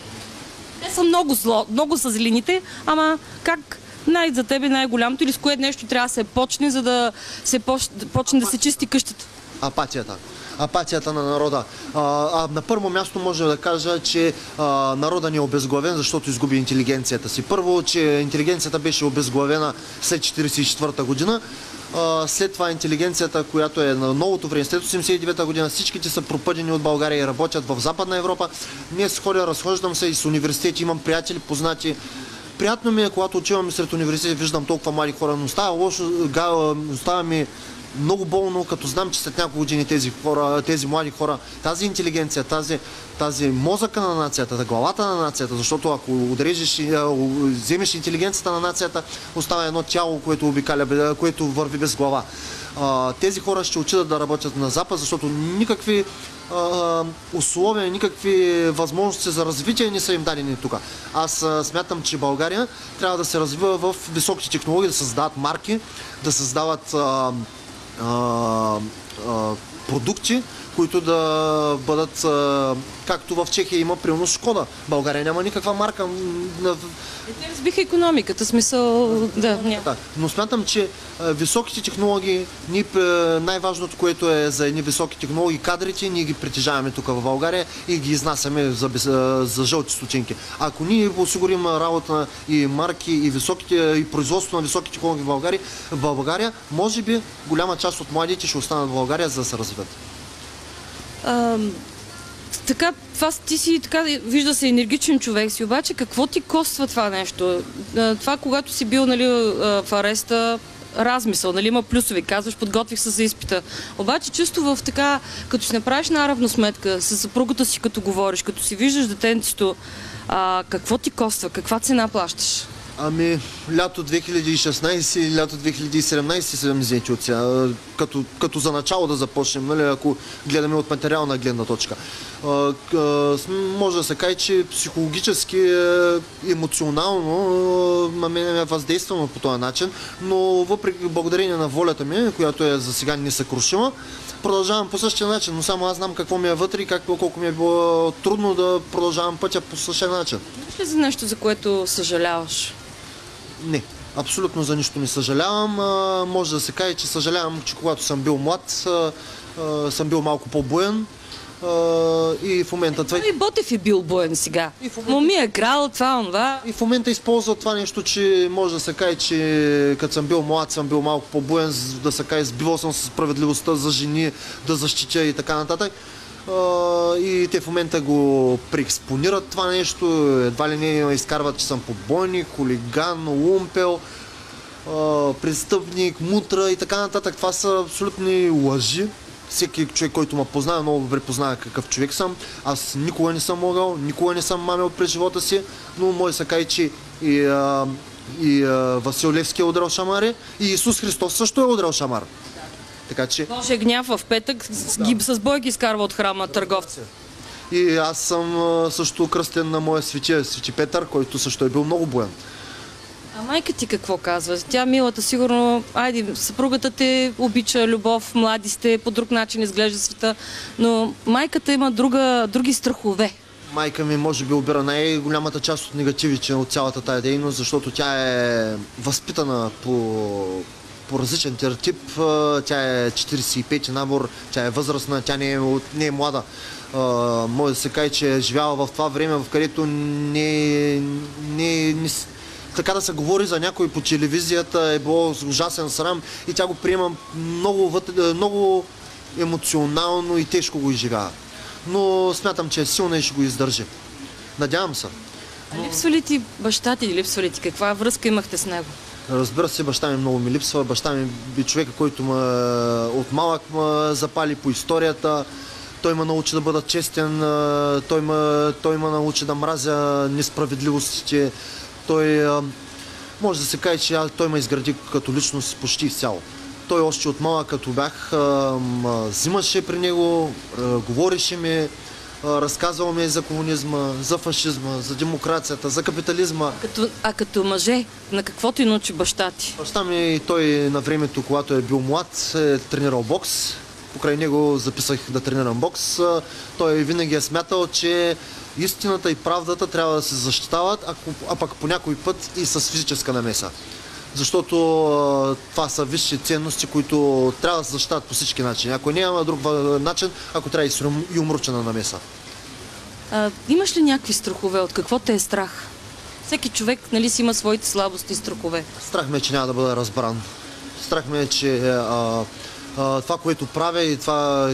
[SPEAKER 2] Те са много зло, много са зелените, ама как най- за тебе най-голямото или с кое нещо трябва да се почне, за да се поч... почне да се чисти къщата?
[SPEAKER 3] апатията. Апатията на народа. А, а, на първо място може да кажа, че а, народа ни е обезглавен, защото изгуби интелигенцията си. Първо, че интелигенцията беше обезглавена след 1944 година. А, след това интелигенцията, която е на новото време, след 1989 година, всичките са пропъдени от България и работят в Западна Европа. Ние с ходя, разхождам се и с университети, имам приятели, познати, Приятно ми е, когато отивам сред университет, виждам толкова млади хора, но става лошо, става ми много болно, като знам, че след няколко години тези, хора, тези млади хора, тази интелигенция, тази, тази мозъка на нацията, главата на нацията, защото ако отрежеш, у- вземеш интелигенцията на нацията, остава едно тяло, което обикаля, което върви без глава. Тези хора ще отидат да работят на Запад, защото никакви условия, никакви възможности за развитие не са им дадени тук. Аз смятам, че България трябва да се развива в високите технологии, да създават марки, да създават продукти, които да бъдат, а, както в Чехия има примерно Шкода. България няма никаква марка. на-
[SPEAKER 2] И те разбиха економиката, смисъл, да, няма.
[SPEAKER 3] да. Но смятам, че а, високите технологии, ние, най-важното, което е за едни високи технологии, кадрите, ние ги притежаваме тук в България и ги изнасяме за, без- а, за жълти стотинки. Ако ние осигурим работа и марки и, високите, и производство на високи технологии в България, в България, може би голяма част от младите ще останат в България за да се развиват.
[SPEAKER 2] А, така, това ти си така, вижда се енергичен човек си, обаче какво ти коства това нещо? Това, когато си бил нали, в ареста, размисъл, нали, има плюсови, казваш, подготвих се за изпита. Обаче чисто в така, като си направиш наравно сметка, с съпругата си като говориш, като си виждаш детенцето, а, какво ти коства, каква цена плащаш?
[SPEAKER 3] Ами, лято 2016 и лято 2017 са ми взети от сега. Като, като за начало да започнем, нали, ако гледаме от материална гледна точка. А, с- може да се каже, че психологически, е, емоционално на мен ме е въздействано по този начин, но въпреки благодарение на волята ми, която е за сега несъкрушима, продължавам по същия начин, но само аз знам какво ми е вътре и как, колко ми е било трудно да продължавам пътя по същия начин.
[SPEAKER 2] Имаш ли за нещо, за което съжаляваш?
[SPEAKER 3] Не, абсолютно за нищо не съжалявам. А, може да се каже, че съжалявам, че когато съм бил млад, а, а, съм бил малко по-буен. И в момента това...
[SPEAKER 2] И Ботев е бил боен сега.
[SPEAKER 3] И в момента-
[SPEAKER 2] Моми е крал, това, онова.
[SPEAKER 3] И в момента използва това нещо, че може да се каже, че като съм бил млад, съм бил малко по-буен, да се каже, сбивал съм с справедливостта за жени, да защитя и така нататък. И те в момента го преекспонират това нещо, едва ли не изкарват, че съм побойник, хулиган, умпел, а, престъпник, мутра и така нататък. Това са абсолютни лъжи. Всеки човек, който ме познава, много добре познава какъв човек съм. Аз никога не съм могъл, никога не съм мамил през живота си, но може да се каже, че и, а, и а, Васил Левски е удрал шамари, и Исус Христос също е удрал шамар. Така че
[SPEAKER 2] Божия гняв в петък с, ги, с бой ги изкарва от храма търговца.
[SPEAKER 3] и аз съм също кръстен на моя светия, Свети Петър, който също е бил много боен.
[SPEAKER 2] А майка ти какво казва? Тя милата сигурно, айде, съпругата те обича любов, млади сте, по друг начин изглежда света, но майката има друга, други страхове.
[SPEAKER 3] Майка ми може би обира най-голямата част от негативите от цялата тая дейност, защото тя е възпитана по, по различен тип. Тя е 45 набор, тя е възрастна, тя не е, не е млада. Може да се каже, че е живяла в това време, в където не, не, не, така да се говори за някой по телевизията е било ужасен срам и тя го приема много, много емоционално и тежко го изживява. Но смятам, че е силна и ще го издържи. Надявам се.
[SPEAKER 2] А липсва ли ти баща ти, липсва ли ти? Каква връзка имахте с него?
[SPEAKER 3] Разбира се, баща ми много ми липсва. Баща ми би човека, който ме, от малък ме запали по историята. Той ме научи да бъда честен, а, той ме, той ме научи да мразя несправедливостите. Той а, може да се каже, че той ме изгради като личност почти изцяло. Той още от малък, като бях, взимаше при него, говореше ми, разказвал ми за комунизма, за фашизма, за демокрацията, за капитализма.
[SPEAKER 2] Като, а като мъже, на какво ти научи баща ти?
[SPEAKER 3] Баща ми, той на времето, когато е бил млад, е тренирал бокс. Покрай него записах да тренирам бокс. Той винаги е смятал, че истината и правдата трябва да се защитават, а пък по някой път и с физическа намеса защото това са висши ценности, които трябва да се защитават по всички начини. Ако няма друг начин, ако трябва и умручена намеса.
[SPEAKER 2] А, имаш ли някакви страхове? От какво те е страх? Всеки човек нали, си има своите слабости и страхове.
[SPEAKER 3] Страх ме е, че няма да бъда разбран. Страх ме е, че а, а, това, което правя и това,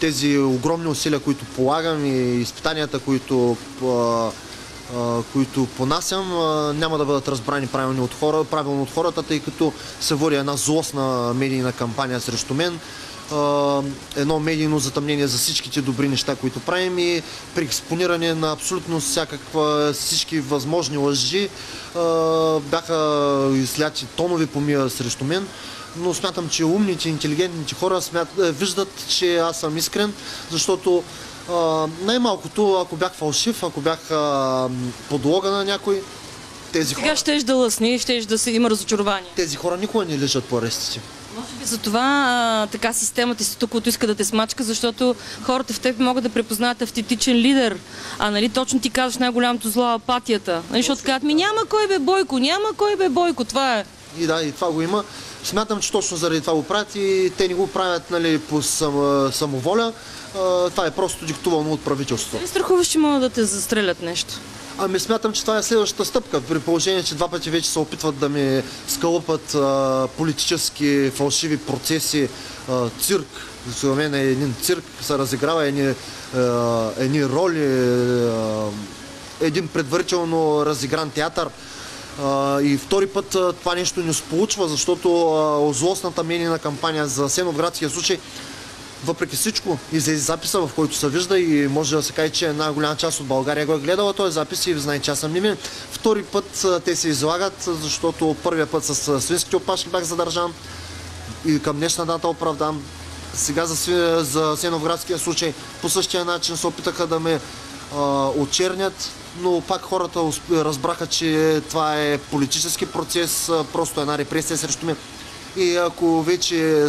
[SPEAKER 3] тези огромни усилия, които полагам и изпитанията, които а, които понасям, няма да бъдат разбрани правилно от, хора, правилно от хората, тъй като се води една злостна медийна кампания срещу мен. Едно медийно затъмнение за всичките добри неща, които правим и при експониране на абсолютно всякаква, всички възможни лъжи бяха изляти тонови помия срещу мен. Но смятам, че умните, интелигентните хора смят, виждат, че аз съм искрен, защото най-малкото, ако бях фалшив, ако бях а, подлога на някой, тези
[SPEAKER 2] хора... Сега щеш да лъсни, щеш да се има разочарование.
[SPEAKER 3] Тези хора никога не лежат по арестите.
[SPEAKER 2] Може би за това а, така системата си тук иска да те смачка, защото хората в теб могат да препознаят автентичен лидер. А нали точно ти казваш най-голямото зло апатията. Нали, защото казват ми няма кой бе Бойко, няма кой бе Бойко, това е.
[SPEAKER 3] И да, и това го има. Смятам, че точно заради това го правят и те не го правят нали, по сам, това е просто диктувано от правителството.
[SPEAKER 2] Не страхуваш, че могат да те застрелят нещо?
[SPEAKER 3] Ами смятам, че това е следващата стъпка. При положение, че два пъти вече се опитват да ми скълъпат а, политически фалшиви процеси, а, цирк. За мен е един цирк, се разиграва едни, а, едни роли, а, един предварително разигран театър. А, и втори път а, това нещо не се получва, защото а, злостната медийна кампания за Сеновградския случай въпреки всичко излезе записа, в който се вижда и може да се каже, че една голяма част от България го е гледала този запис и знае, че аз съм невинен. Втори път те се излагат, защото първия път с свинските опашки бях задържан и към днешна дата оправдам. Сега за, за Сеновградския случай по същия начин се опитаха да ме а, очернят, но пак хората разбраха, че това е политически процес, просто една репресия срещу мен. И ако вече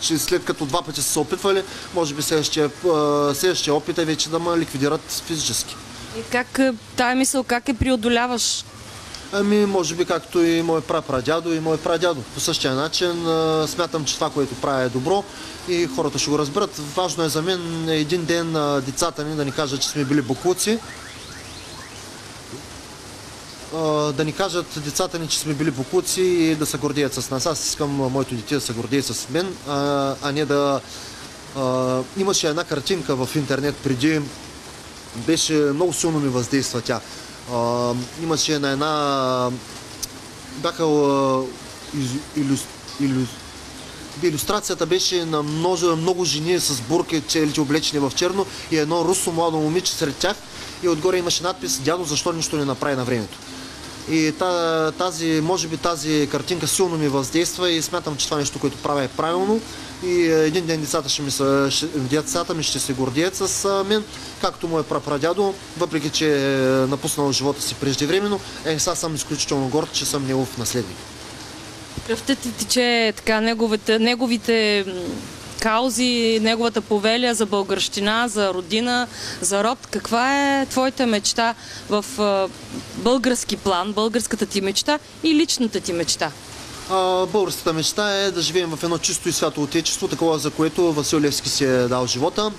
[SPEAKER 3] че след като два пъти са се опитвали, може би следващия, следващия опит е вече да ме ликвидират физически.
[SPEAKER 2] И как тая мисъл, как е преодоляваш?
[SPEAKER 3] Ами, може би както и мой прапрадядо и мой прадядо. По същия начин смятам, че това, което правя е добро и хората ще го разберат. Важно е за мен един ден децата ни да ни кажат, че сме били буклуци, да ни кажат децата ни, че сме били бокуци и да се гордеят с нас. Аз искам моето дете да се гордее с мен, а, не да... Имаше една картинка в интернет преди, беше много силно ми въздейства тя. Имаше на една... Бяха илюс, илюс, иллюстрацията беше на много, много жени с бурки, челите облечени в черно и едно русо младо момиче сред тях и отгоре имаше надпис «Дядо, защо нищо не направи на времето?» И тази, може би тази картинка силно ми въздейства и смятам, че това нещо, което правя е правилно. И един ден децата, ще ми са, децата ми ще се гордеят с мен, както мой прапрадядо, въпреки че е напуснал живота си преждевременно. Е, сега съм изключително горд, че съм негов наследник.
[SPEAKER 2] Кръвта ти тече така неговите, неговите каузи, неговата повеля за българщина, за родина, за род. Каква е твоята мечта в български план, българската ти мечта и личната ти мечта?
[SPEAKER 3] българската мечта е да живеем в едно чисто и свято отечество, такова за което Васил Левски си е дал живота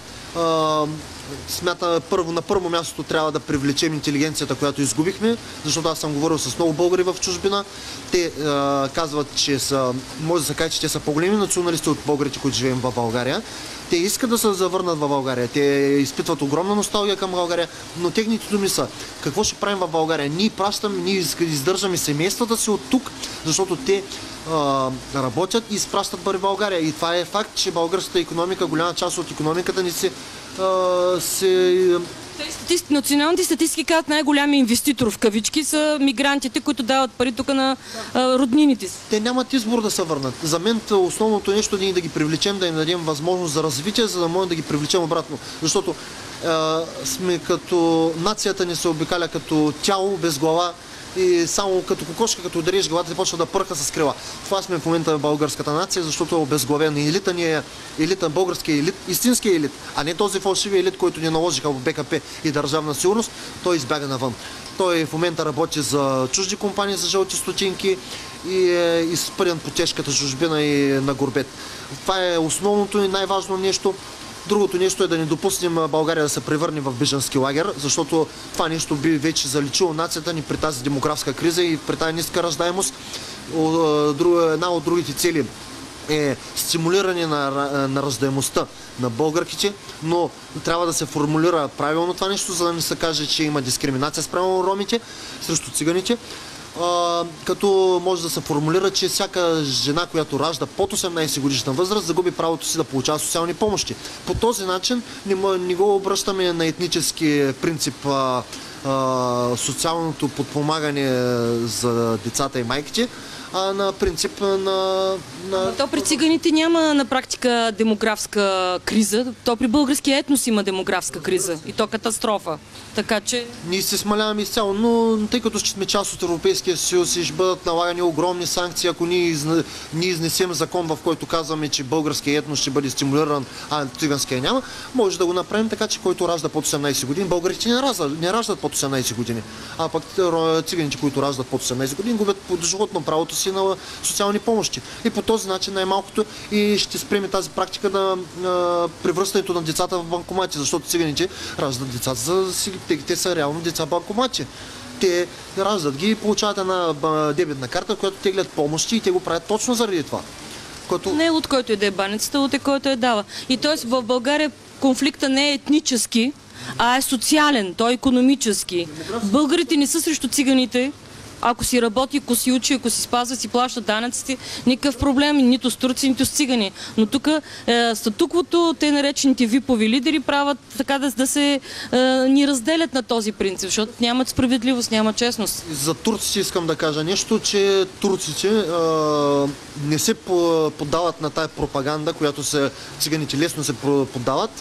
[SPEAKER 3] смята първо, на първо място трябва да привлечем интелигенцията, която изгубихме, защото аз съм говорил с много българи в чужбина. Те а, казват, че са, може да се каже, че те са по-големи националисти от българите, които живеем в България. Те искат да се завърнат в България. Те изпитват огромна носталгия към България, но техните думи са какво ще правим в България? Ние пращаме, ние издържаме семействата си от тук, защото те а, работят и изпращат пари в България. И това е факт, че българската економика, голяма част от економиката ни се се
[SPEAKER 2] Те статисти, националните статистики казват най-голям инвеститор в кавички са мигрантите, които дават пари тук на а, роднините си.
[SPEAKER 3] те нямат избор да се върнат. За мен основното нещо е ние да ги привлечем, да им дадем възможност за развитие, за да можем да ги привлечем обратно. Защото а, сме като нацията ни се обикаля като тяло без глава и само като кокошка, като удариш главата, почва да пърка с крила. Това сме в момента в българската нация, защото е обезглавен. Елита ни е елита, българския елит, истинския елит, а не този фалшиви елит, който ни наложиха в БКП и държавна сигурност, той избяга навън. Той в момента работи за чужди компании, за жълти стотинки и е изпъден по тежката чужбина и на горбет. Това е основното и най-важно нещо. Другото нещо е да не допуснем България да се превърне в бежански лагер, защото това нещо би вече заличило нацията ни при тази демографска криза и при тази ниска раждаемост. Една от другите цели е стимулиране на, на раждаемостта на българките, но трябва да се формулира правилно това нещо, за да не се каже, че има дискриминация спрямо ромите, срещу циганите. Като може да се формулира, че всяка жена, която ражда под 18 годишна възраст, загуби правото си да получава социални помощи. По този начин не, не го обръщаме на етнически принцип а, а, социалното подпомагане за децата и майките, а на принцип на... на...
[SPEAKER 2] То при циганите няма на практика демографска криза. То при българския етнос има демографска криза. И то катастрофа. Така че
[SPEAKER 3] Ние се смаляваме изцяло, но тъй като ще сме част от Европейския съюз и ще бъдат налагани огромни санкции, ако ние, изна... ние изнесем закон, в който казваме, че българския етнос ще бъде стимулиран, а циганския няма, може да го направим така, че който ражда под 18 години, българите не раждат, не раждат под 18 години, а пък циганите, които раждат под 18 години, губят под животно правото си на социални помощи. И по този начин най-малкото и ще спреме тази практика на превръщането на децата в банкомати, защото циганите раждат деца, за да те, те са реално деца банкомати. Те раждат ги и получават една дебетна карта, която теглят помощи и те го правят точно заради това. Което...
[SPEAKER 2] не е от който иде баницата, от е който е дава. И т.е. в България конфликта не е етнически, а е социален, той е економически. Българите не са срещу циганите. Ако си работи, ако си учи, ако си спазва, си плаща данъците, никакъв проблем нито с турци, нито с цигани. Но тук е, статуквото, те наречените випови лидери правят така да, да се е, ни разделят на този принцип, защото нямат справедливост, няма честност.
[SPEAKER 3] За турците искам да кажа нещо, че турците а, не се по- поддават на тая пропаганда, която се, циганите лесно се. А,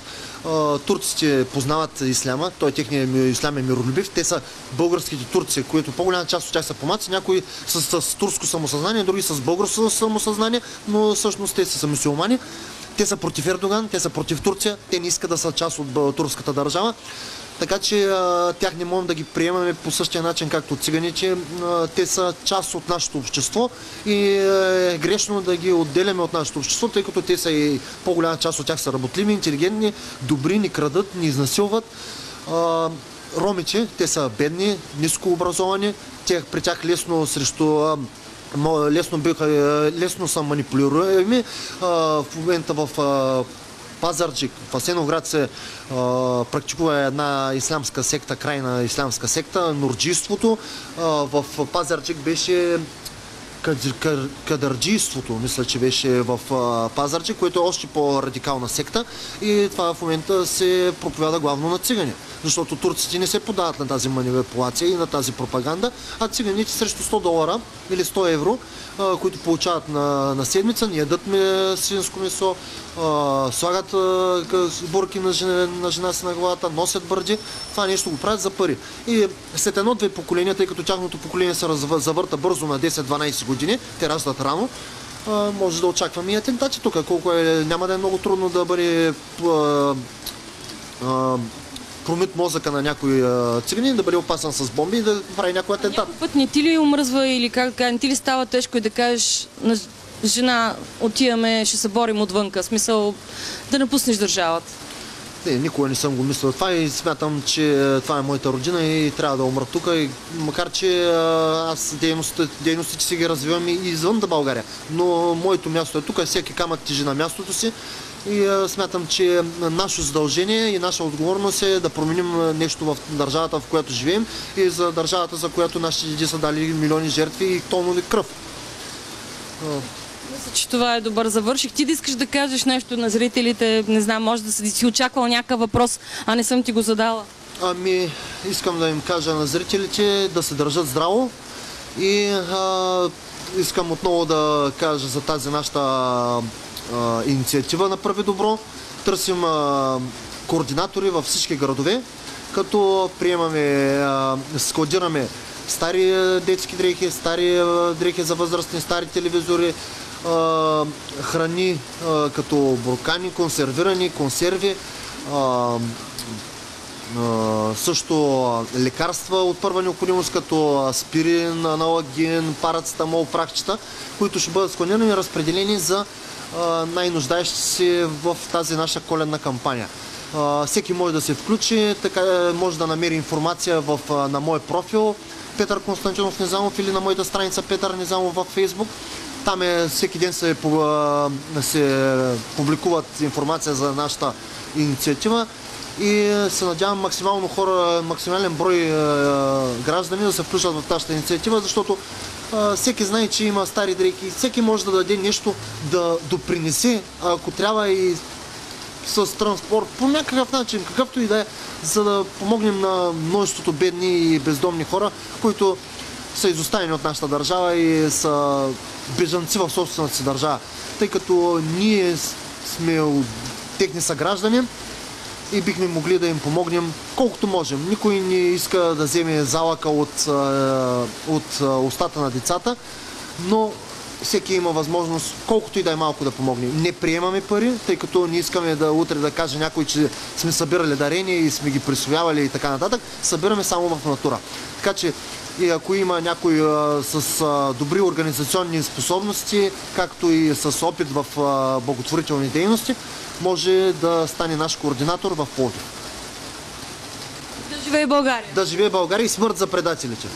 [SPEAKER 3] турците познават исляма, той техният ислям е миролюбив. Те са българските турци, които по-голяма част от тях са помаци, някои с, с турско самосъзнание, други с българско самосъзнание, но всъщност те са мусулмани. Те са против Ердоган, те са против Турция, те не искат да са част от турската държава. Така че а, тях не можем да ги приемаме по същия начин, както циганите. А, те са част от нашето общество и е грешно да ги отделяме от нашето общество, тъй като те са и по-голяма част от тях са работливи, интелигентни, добри, ни крадат, ни изнасилват. А, ромите, те са бедни, ниско образовани, тях, при тях лесно срещу а, лесно, биха, е, лесно са манипулируеми. А, В момента в а, Пазарджик, в Асеновград се а, практикува една ислямска секта, крайна ислямска секта, норджийството. В Пазарджик беше кадърджийството, мисля, че беше в а, Пазарджик, което е още по-радикална секта и това в момента се проповяда главно на цигани. Защото турците не се подават на тази манипулация и на тази пропаганда, а циганите срещу 100 долара или 100 евро, които получават на, на седмица, не ядат ме, свинско месо, слагат а, бурки на жена, на жена си на главата, носят бърди. Това нещо го правят за пари. И след едно-две поколения, тъй като тяхното поколение се завърта бързо на 10-12 години, те раждат рано, може да очакваме и атентати тук. Колко е, няма да е много трудно да бъде промит мозъка на някой циганин, да бъде опасан с бомби и да прави някой атентат.
[SPEAKER 2] Някой път не ти ли омръзва или как да не ти ли става тежко и да кажеш на жена, отиваме, ще се борим отвънка, смисъл да напуснеш държавата.
[SPEAKER 3] Не, никога не съм го мислил това и смятам, че това е моята родина и трябва да умра тук. И, макар, че аз дейностите, дейностите си ги развивам и извън да България. Но моето място е тук, всеки камък тежи на мястото си. И смятам, че наше задължение и наша отговорност е да променим нещо в държавата, в която живеем и за държавата, за която нашите деди са дали милиони жертви и тонове кръв.
[SPEAKER 2] Мисля, че това е добър завърших. Ти да искаш да кажеш нещо на зрителите, не знам, може да си очаквал някакъв въпрос, а не съм ти го задала.
[SPEAKER 3] Ами, искам да им кажа на зрителите да се държат здраво и а, искам отново да кажа за тази нашата а, инициатива Направи добро. Търсим а, координатори във всички градове, като приемаме, а, складираме стари детски дрехи, стари дрехи за възрастни, стари телевизори, а, храни а, като буркани, консервирани, консерви, а, също лекарства от първа необходимост, като аспирин, аналагин, парацетамол, прахчета, които ще бъдат склонирани и разпределени за най-нуждаещи се в тази наша коледна кампания. Всеки може да се включи, така е, може да намери информация в, на мой профил Петър Константинов Незамов или на моята страница Петър Незамов във Facebook. Там е, всеки ден се, се публикуват информация за нашата инициатива и се надявам максимално хора, максимален брой граждани да се включат в тази инициатива, защото всеки знае, че има стари дрехи, всеки може да даде нещо да допринесе, ако трябва и с транспорт, по някакъв начин, какъвто и да е, за да помогнем на множеството бедни и бездомни хора, които са изоставени от нашата държава и са бежанци в собствената си държава. Тъй като ние сме техни съграждани и бихме могли да им помогнем колкото можем. Никой не иска да вземе залъка от, от устата на децата, но всеки има възможност, колкото и да е малко да помогне. Не приемаме пари, тъй като не искаме да утре да каже някой, че сме събирали дарения и сме ги присвоявали и така нататък. Събираме само в натура. Така че и ако има някой а, с а, добри организационни способности, както и с опит в а, благотворителни дейности, може да стане наш координатор в Пловдив.
[SPEAKER 2] Да живее България!
[SPEAKER 3] Да живее България и смърт за предателите!